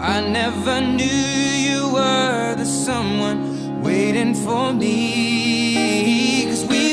I never knew you were the someone waiting for me.